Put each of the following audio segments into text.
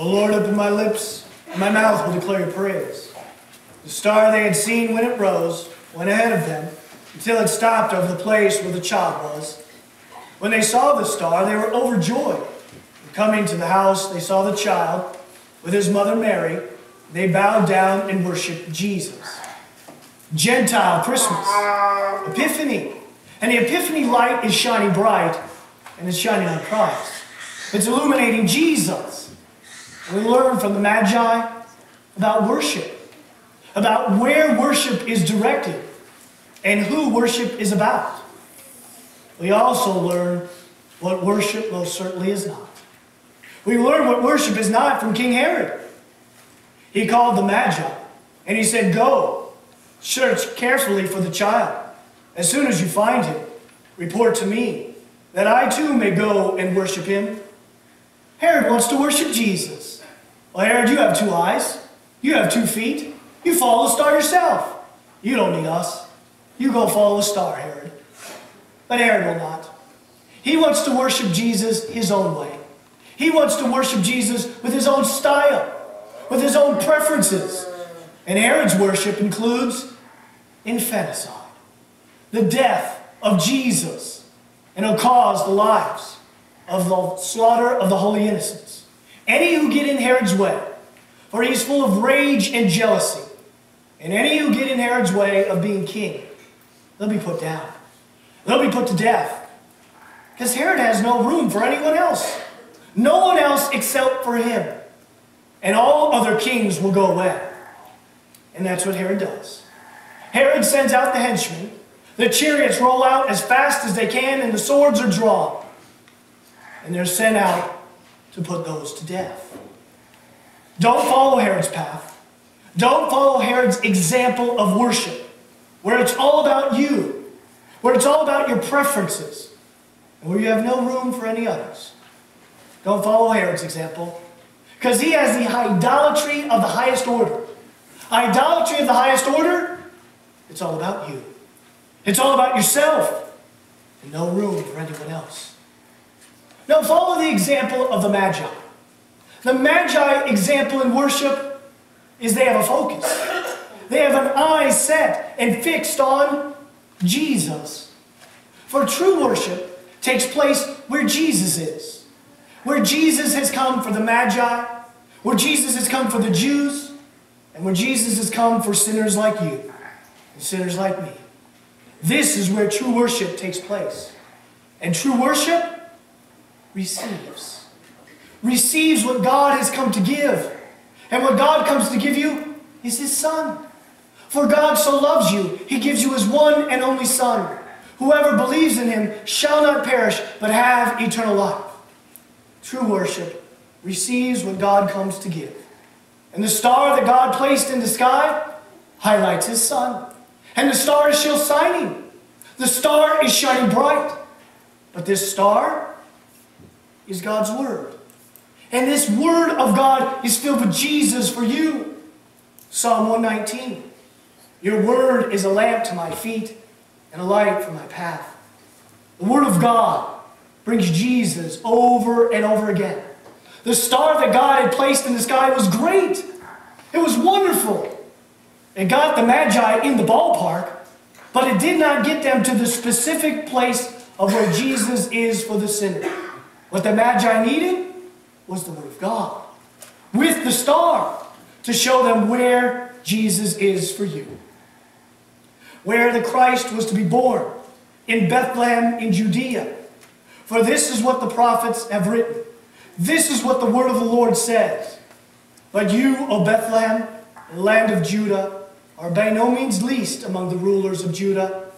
O Lord, open my lips, and my mouth will declare your praise. The star they had seen when it rose went ahead of them until it stopped over the place where the child was. When they saw the star, they were overjoyed. Coming to the house, they saw the child with his mother Mary. They bowed down and worshiped Jesus. Gentile Christmas, Epiphany. And the Epiphany light is shining bright, and it's shining on Christ. It's illuminating Jesus. We learn from the Magi about worship, about where worship is directed, and who worship is about. We also learn what worship most certainly is not. We learn what worship is not from King Herod. He called the Magi, and he said, Go, search carefully for the child. As soon as you find him, report to me, that I too may go and worship him. Herod wants to worship Jesus. Well, Herod, you have two eyes. You have two feet. You follow the star yourself. You don't need us. You go follow the star, Herod. But Herod will not. He wants to worship Jesus his own way. He wants to worship Jesus with his own style, with his own preferences. And Herod's worship includes infanticide, the death of Jesus, and it'll cause the lives of the slaughter of the holy innocents. Any who get in Herod's way, for he is full of rage and jealousy, and any who get in Herod's way of being king, they'll be put down. They'll be put to death. Because Herod has no room for anyone else. No one else except for him. And all other kings will go away. And that's what Herod does. Herod sends out the henchmen. The chariots roll out as fast as they can, and the swords are drawn. And they're sent out to put those to death. Don't follow Herod's path. Don't follow Herod's example of worship, where it's all about you, where it's all about your preferences, and where you have no room for any others. Don't follow Herod's example, because he has the idolatry of the highest order. Idolatry of the highest order, it's all about you. It's all about yourself, and no room for anyone else. Now follow the example of the Magi. The Magi example in worship is they have a focus. They have an eye set and fixed on Jesus. For true worship takes place where Jesus is. Where Jesus has come for the Magi, where Jesus has come for the Jews, and where Jesus has come for sinners like you and sinners like me. This is where true worship takes place. And true worship receives. Receives what God has come to give. And what God comes to give you is His Son. For God so loves you, He gives you His one and only Son. Whoever believes in Him shall not perish, but have eternal life. True worship receives what God comes to give. And the star that God placed in the sky highlights His Son. And the star is still shining. The star is shining bright. But this star is God's Word. And this Word of God is filled with Jesus for you. Psalm 119. Your Word is a lamp to my feet and a light for my path. The Word of God brings Jesus over and over again. The star that God had placed in the sky was great. It was wonderful. It got the Magi in the ballpark, but it did not get them to the specific place of where Jesus is for the sinner. What the Magi needed was the Word of God with the star to show them where Jesus is for you. Where the Christ was to be born in Bethlehem in Judea. For this is what the prophets have written. This is what the word of the Lord says. But you, O Bethlehem, land of Judah, are by no means least among the rulers of Judah.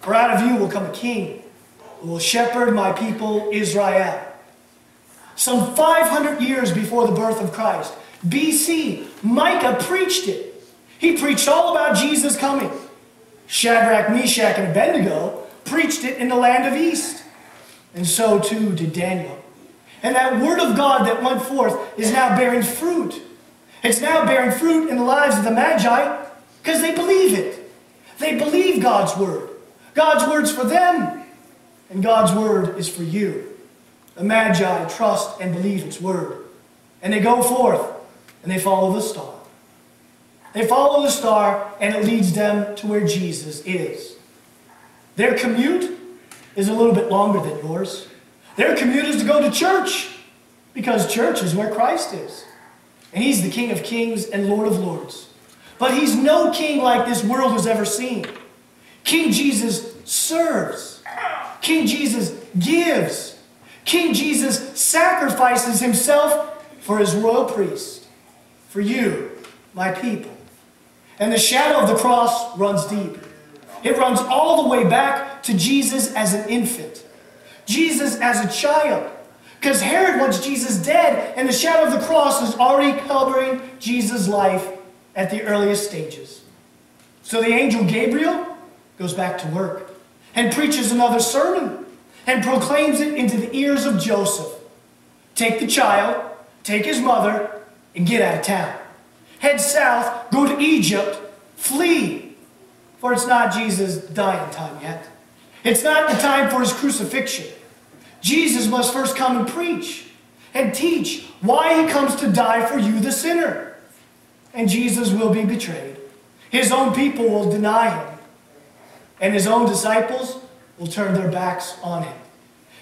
For out of you will come a king who will shepherd my people Israel. Some 500 years before the birth of Christ, BC, Micah preached it. He preached all about Jesus coming. Shadrach, Meshach, and Abednego preached it in the land of East. And so too did Daniel. And that word of God that went forth is now bearing fruit. It's now bearing fruit in the lives of the Magi because they believe it. They believe God's word. God's word's for them, and God's word is for you. The Magi trust and believe its word. And they go forth and they follow the star. They follow the star and it leads them to where Jesus is. Their commute is a little bit longer than yours. Their commute is to go to church because church is where Christ is. And he's the King of kings and Lord of lords. But he's no king like this world has ever seen. King Jesus serves. King Jesus gives. King Jesus sacrifices himself for his royal priest, for you, my people. And the shadow of the cross runs deep. It runs all the way back to Jesus as an infant, Jesus as a child. Because Herod wants Jesus dead, and the shadow of the cross is already covering Jesus' life at the earliest stages. So the angel Gabriel goes back to work and preaches another sermon and proclaims it into the ears of Joseph. Take the child, take his mother, and get out of town. Head south, go to Egypt, flee, for it's not Jesus' dying time yet. It's not the time for his crucifixion. Jesus must first come and preach and teach why he comes to die for you, the sinner. And Jesus will be betrayed. His own people will deny him. And his own disciples will turn their backs on him.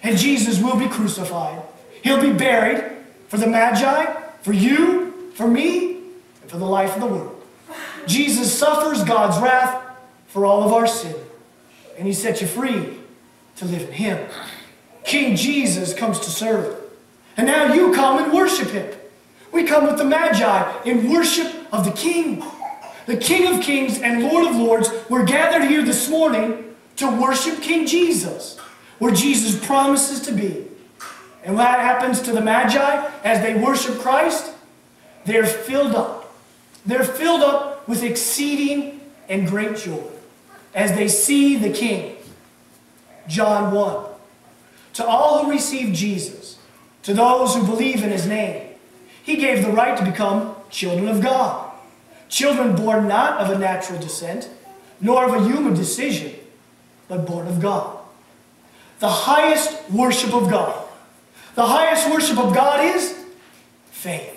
And Jesus will be crucified. He'll be buried for the Magi, for you, for me, and for the life of the world. Jesus suffers God's wrath for all of our sin. And he sets you free to live in him. King Jesus comes to serve. And now you come and worship him. We come with the Magi in worship of the King. The King of Kings and Lord of Lords were gathered here this morning to worship King Jesus, where Jesus promises to be. And what happens to the Magi as they worship Christ? They're filled up. They're filled up with exceeding and great joy as they see the King. John 1. To all who receive Jesus, to those who believe in his name, he gave the right to become children of God. Children born not of a natural descent, nor of a human decision, but born of God. The highest worship of God. The highest worship of God is faith.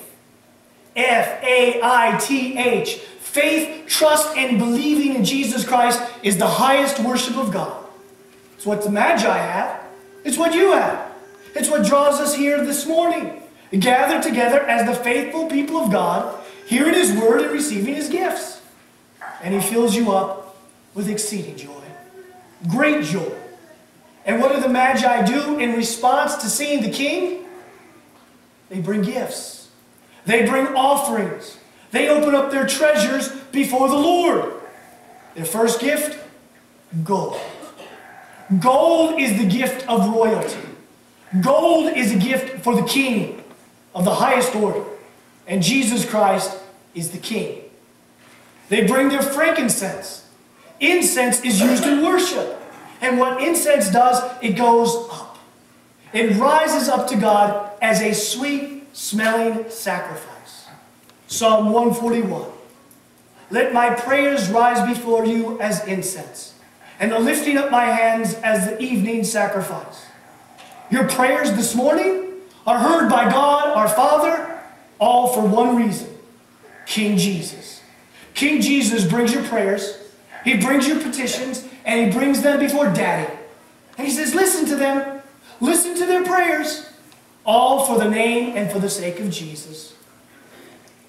F A I T H. Faith, trust, and believing in Jesus Christ is the highest worship of God. It's what the Magi have. It's what you have. It's what draws us here this morning. Gathered together as the faithful people of God, hearing His word and receiving His gifts. And He fills you up with exceeding joy. Great joy. And what do the Magi do in response to seeing the King? They bring gifts. They bring offerings. They open up their treasures before the Lord. Their first gift, gold. Gold is the gift of royalty. Gold is a gift for the king of the highest order. And Jesus Christ is the king. They bring their frankincense. Incense is used in worship. And what incense does, it goes up. It rises up to God as a sweet smelling sacrifice. Psalm 141. Let my prayers rise before you as incense and the lifting up my hands as the evening sacrifice. Your prayers this morning are heard by God, our Father, all for one reason King Jesus. King Jesus brings your prayers, He brings your petitions, and He brings them before Daddy. And He says, Listen to them, listen to their prayers, all for the name and for the sake of Jesus.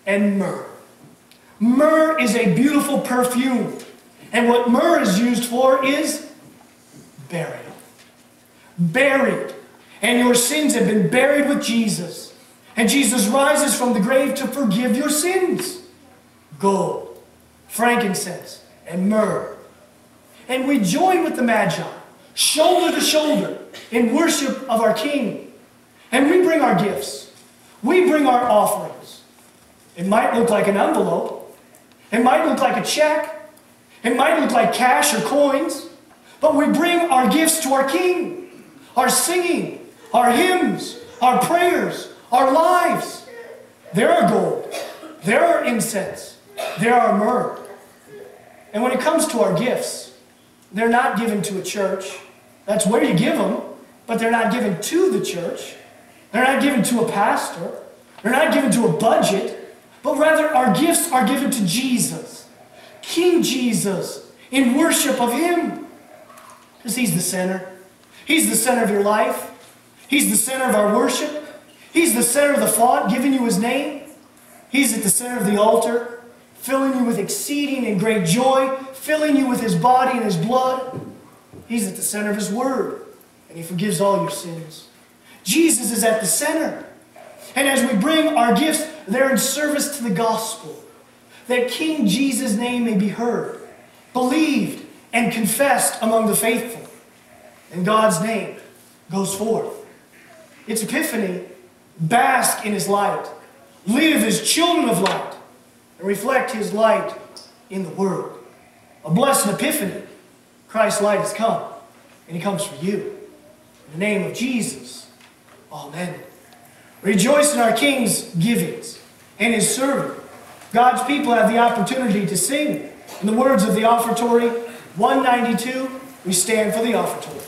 And myrrh. Myrrh is a beautiful perfume. And what myrrh is used for is burial. Buried. And your sins have been buried with Jesus. And Jesus rises from the grave to forgive your sins. Gold, frankincense, and myrrh. And we join with the Magi, shoulder to shoulder, in worship of our King. And we bring our gifts. We bring our offerings. It might look like an envelope. It might look like a check. It might look like cash or coins, but we bring our gifts to our King. Our singing, our hymns, our prayers, our lives. There are gold. There are incense. There are myrrh. And when it comes to our gifts, they're not given to a church. That's where you give them, but they're not given to the church. They're not given to a pastor. They're not given to a budget, but rather our gifts are given to Jesus, King Jesus, in worship of Him. Because He's the center. He's the center of your life. He's the center of our worship. He's the center of the thought, giving you His name. He's at the center of the altar, filling you with exceeding and great joy, filling you with His body and His blood. He's at the center of His Word, and He forgives all your sins. Jesus is at the center. And as we bring our gifts, they're in service to the gospel, that King Jesus' name may be heard, believed, and confessed among the faithful. And God's name goes forth. It's Epiphany. Bask in His light. Live as children of light. And reflect His light in the world. A blessed Epiphany. Christ's light has come. And He comes for you. In the name of Jesus. Amen. Rejoice in our King's givings and His serving. God's people have the opportunity to sing. In the words of the offertory 192, we stand for the offertory.